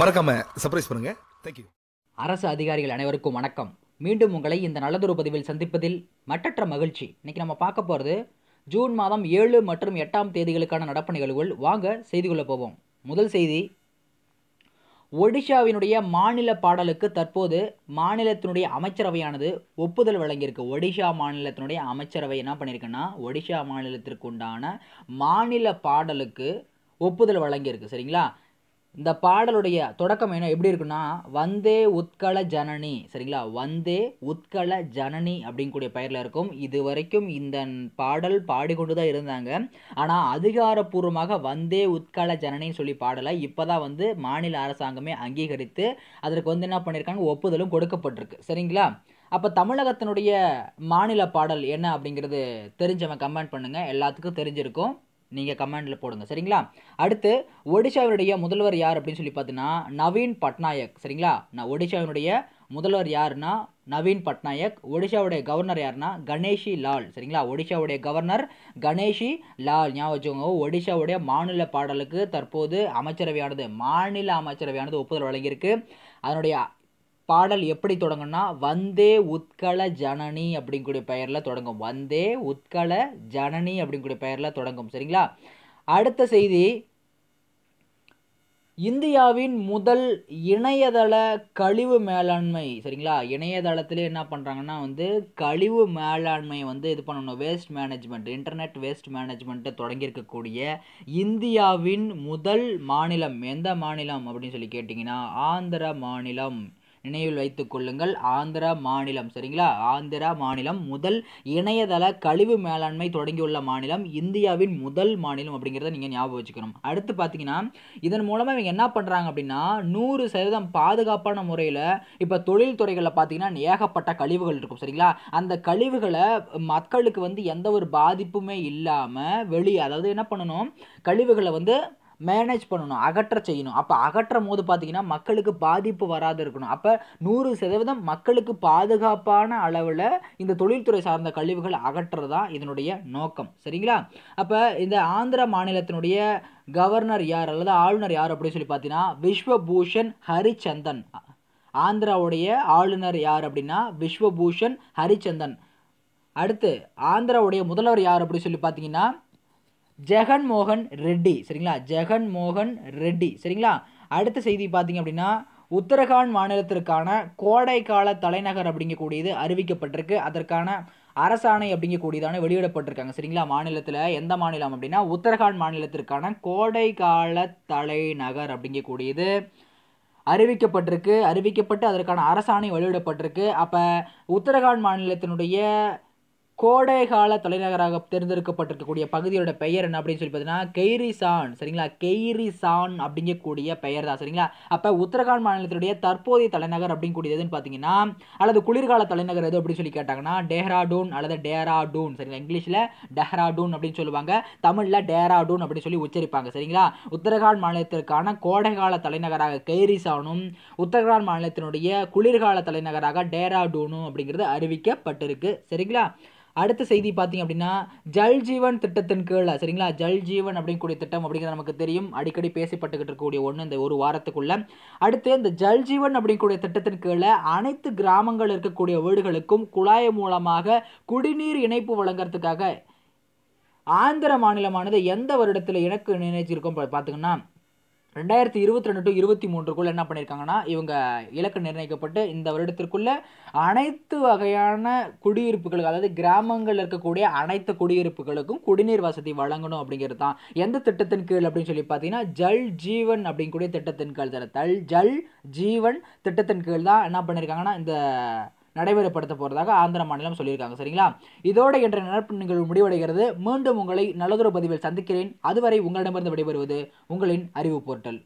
மறக்காம சர்ப்ரைஸ் பண்ணுங்க. தேங்க்யூ அரசு அதிகாரிகள் அனைவருக்கும் வணக்கம். மீண்டும் உங்களை இந்த நல்லதொரு பதிவில் சந்திப்பதில் மட்டற்ற மகிழ்ச்சி. இன்னைக்கு நம்ம பார்க்க போகிறது ஜூன் மாதம் ஏழு மற்றும் எட்டாம் தேதிகளுக்கான நடப்பு நிகழ்வுகள் வாங்க செய்திக்குள்ள போவோம். முதல் செய்தி ஒடிஷாவினுடைய மாநில பாடலுக்கு தற்போது மாநிலத்தினுடைய அமைச்சரவையானது ஒப்புதல் வழங்கியிருக்கு. ஒடிஷா மாநிலத்தினுடைய அமைச்சரவை என்ன பண்ணியிருக்குன்னா ஒடிஷா மாநிலத்திற்கு உண்டான மாநில பாடலுக்கு ஒப்புதல் வழங்கியிருக்கு. சரிங்களா? இந்த பாடலுடைய தொடக்கம் என்ன எப்படி இருக்குன்னா வந்தே உத்கல ஜனனி சரிங்களா? வந்தே உத்கல ஜனனி அப்படிங்கக்கூடிய பெயரில் இருக்கும். இது வரைக்கும் இந்த பாடல் பாடிக்கொண்டு தான் இருந்தாங்க. ஆனால் அதிகாரப்பூர்வமாக வந்தே உத்கல ஜனனின்னு சொல்லி பாடலை இப்போ தான் வந்து மாநில அரசாங்கமே அங்கீகரித்து அதற்கு வந்து என்ன பண்ணியிருக்காங்க ஒப்புதலும் கொடுக்கப்பட்டிருக்கு. சரிங்களா? அப்போ தமிழகத்தினுடைய மாநில பாடல் என்ன அப்படிங்கிறது தெரிஞ்சவன் கமெண்ட் பண்ணுங்கள் எல்லாத்துக்கும் தெரிஞ்சிருக்கும். நீங்கள் கமெண்டில் போடுங்க. சரிங்களா? அடுத்து ஒடிஷாவினுடைய முதல்வர் யார் அப்படின்னு சொல்லி பார்த்தீங்கன்னா நவீன் பட்நாயக். சரிங்களா? நான் ஒடிஷாவினுடைய முதல்வர் யாருன்னா நவீன் பட்நாயக். ஒடிஷாவுடைய கவர்னர் யாருன்னா கணேஷி லால். சரிங்களா? ஒடிஷாவுடைய கவர்னர் கணேஷி லால். ஞாபகம் வச்சுக்கோங்க. ஒடிஷாவுடைய மாநில பாடலுக்கு தற்போது அமைச்சரவையானது மாநில அமைச்சரவையானது ஒப்புதல் வழங்கியிருக்கு. அதனுடைய பாடல் எப்படி தொடங்கும்னா வந்தே உத்கல ஜனனி அப்படிங்கக்கூடிய பெயரில் தொடங்கும். வந்தே உத்கல ஜனனி அப்படிங்கக்கூடிய பெயரில் தொடங்கும். சரிங்களா? அடுத்த செய்தி இந்தியாவின் முதல் இணையதள கழிவு மேலாண்மை. சரிங்களா? இணையதளத்திலே என்ன பண்ணுறாங்கன்னா வந்து கழிவு மேலாண்மை வந்து இது பண்ணணும். வேஸ்ட் மேனேஜ்மெண்ட் இன்டர்நெட் வேஸ்ட் மேனேஜ்மெண்ட்டை தொடங்கியிருக்கக்கூடிய இந்தியாவின் முதல் மாநிலம். எந்த மாநிலம் அப்படின்னு சொல்லி கேட்டிங்கன்னா ஆந்திர மாநிலம். நினைவில் வைத்துக் கொள்ளுங்கள். ஆந்திரா மாநிலம் சரிங்களா? ஆந்திரா மாநிலம் முதல் இணையதள கழிவு மேலாண்மை தொடங்கியுள்ள மாநிலம் இந்தியாவின் முதல் மாநிலம் அப்படிங்கிறத நீங்கள் ஞாபகம் வச்சுக்கணும். அடுத்து பார்த்தீங்கன்னா இதன் மூலமாக இவங்க என்ன பண்ணுறாங்க அப்படின்னா நூறு சதவீதம் பாதுகாப்பான முறையில் இப்போ தொழில்துறைகளில் பார்த்தீங்கன்னா ஏகப்பட்ட கழிவுகள் இருக்கும் சரிங்களா? அந்த கழிவுகளை மக்களுக்கு வந்து எந்த ஒரு பாதிப்புமே இல்லாமல் வெளியே அதாவது என்ன பண்ணணும்? கழிவுகளை வந்து மேனேஜ் பண்ணணும் அகற்ற செய்யணும். அப்போ அகற்றும் போது பார்த்தீங்கன்னா மக்களுக்கு பாதிப்பு வராது இருக்கணும். அப்போ நூறு சதவீதம் மக்களுக்கு பாதுகாப்பான அளவில் இந்த தொழில்துறை சார்ந்த கழிவுகள் அகற்றுறது தான் இதனுடைய நோக்கம். சரிங்களா? அப்போ இந்த ஆந்திர மாநிலத்தினுடைய கவர்னர் யார் அல்லது ஆளுநர் யார் அப்படின்னு சொல்லி பார்த்தீங்கன்னா விஸ்வபூஷன் ஹரிச்சந்தன். ஆந்திராவுடைய ஆளுநர் யார் அப்படின்னா விஸ்வபூஷன் ஹரிச்சந்தன். அடுத்து ஆந்திராவுடைய முதல்வர் யார் அப்படின்னு சொல்லி பார்த்தீங்கன்னா ஜெகன் மோகன் ரெட்டி சரிங்களா? ஜெகன் மோகன் ரெட்டி சரிங்களா? அடுத்த செய்தி பார்த்தீங்க அப்படின்னா உத்தரகாண்ட் மாநிலத்திற்கான கோடைக்கால தலைநகர் அப்படிங்கக்கூடியது அறிவிக்கப்பட்டிருக்கு. அதற்கான அரசாணை அப்படிங்கக்கூடியதான வெளியிடப்பட்டிருக்காங்க சரிங்களா? மாநிலத்தில் எந்த மாநிலம் அப்படின்னா உத்தரகாண்ட் மாநிலத்திற்கான கோடைக்கால தலைநகர் அப்படிங்கக்கூடியது அறிவிக்கப்பட்டிருக்கு. அறிவிக்கப்பட்டு அதற்கான அரசாணை வெளியிடப்பட்டிருக்கு. அப்போ உத்தரகாண்ட் மாநிலத்தினுடைய கோடைகால தலைநகராக தேர்ந்தெடுக்கப்பட்டிருக்கக்கூடிய பகுதியோட பெயர் என்ன அப்படின்னு சொல்லி பார்த்தீங்கன்னா கெய்ரிசான். சரிங்களா? கெய்ரிசான் அப்படிங்கக்கூடிய பெயர் தான் சரிங்களா? அப்போ உத்தரகாண்ட் மாநிலத்தினுடைய தற்போதைய தலைநகர் அப்படிங்கக்கூடியது எதுன்னு பார்த்தீங்கன்னா அல்லது குளிர்கால தலைநகர் எது அப்படின்னு சொல்லி கேட்டாங்கன்னா டேஹ்ராடூன் அல்லது டேராடூன். சரிங்களா? இங்கிலீஷில் டெஹ்ராடூன் அப்படின்னு சொல்லுவாங்க. தமிழில் டேராடூன் அப்படின்னு சொல்லி உச்சரிப்பாங்க. சரிங்களா? உத்தரகாண்ட் மாநிலத்திற்கான கோடைகால தலைநகராக கெய்ரிசானும் உத்தரகாண்ட் மாநிலத்தினுடைய குளிர்கால தலைநகராக டேராடூனும் அப்படிங்கிறது அறிவிக்கப்பட்டிருக்கு. சரிங்களா? அடுத்த செய்தி பார்த்தீங்க அப்படின்னா ஜல் ஜீவன் திட்டத்தின் கீழே சரிங்களா? ஜல் ஜீவன் அப்படிங்கக்கூடிய திட்டம் அப்படிங்கிறது நமக்கு தெரியும். அடிக்கடி பேசப்பட்டுக்கிட்டு இருக்கக்கூடிய ஒன்று இந்த ஒரு வாரத்துக்குள்ளே. அடுத்து இந்த ஜல் ஜீவன் அப்படிங்கக்கூடிய திட்டத்தின் கீழே அனைத்து கிராமங்கள் இருக்கக்கூடிய வீடுகளுக்கும் குழாய் மூலமாக குடிநீர் இணைப்பு வழங்குறதுக்காக ஆந்திர மாநிலமானது எந்த வருடத்தில் இணக்கு நினைச்சிருக்கோம் பார்த்தீங்கன்னா ரெண்டாயிரத்தி இருபத்தி ரெண்டு டு இருபத்தி மூன்றுக்குள்ளே என்ன பண்ணியிருக்காங்கன்னா இவங்க இலக்கு நிர்ணயிக்கப்பட்டு இந்த வருடத்திற்குள்ள அனைத்து வகையான குடியிருப்புகளுக்கு அதாவது கிராமங்களில் இருக்கக்கூடிய அனைத்து குடியிருப்புகளுக்கும் குடிநீர் வசதி வழங்கணும் அப்படிங்கிறது தான் எந்த திட்டத்தின் கீழ் அப்படின்னு சொல்லி பார்த்தீங்கன்னா ஜல் ஜீவன் அப்படிங்கக்கூடிய திட்டத்தின் கீழ் தல் ஜல் ஜீவன் திட்டத்தின் கீழ் தான் என்ன பண்ணியிருக்காங்கன்னா இந்த நடைமுறைப்படுத்த போகிறதாக ஆந்திர மாநிலம் சொல்லியிருக்காங்க. சரிங்களா? இதோட என்ற நடப்பு நிகழ்வு முடிவடைகிறது. மீண்டும் உங்களை நல்லதொரு பதிவில் சந்திக்கிறேன். அதுவரை உங்களிடமிருந்து விடைபெறுவது உங்களின் அறிவு போர்ட்டல்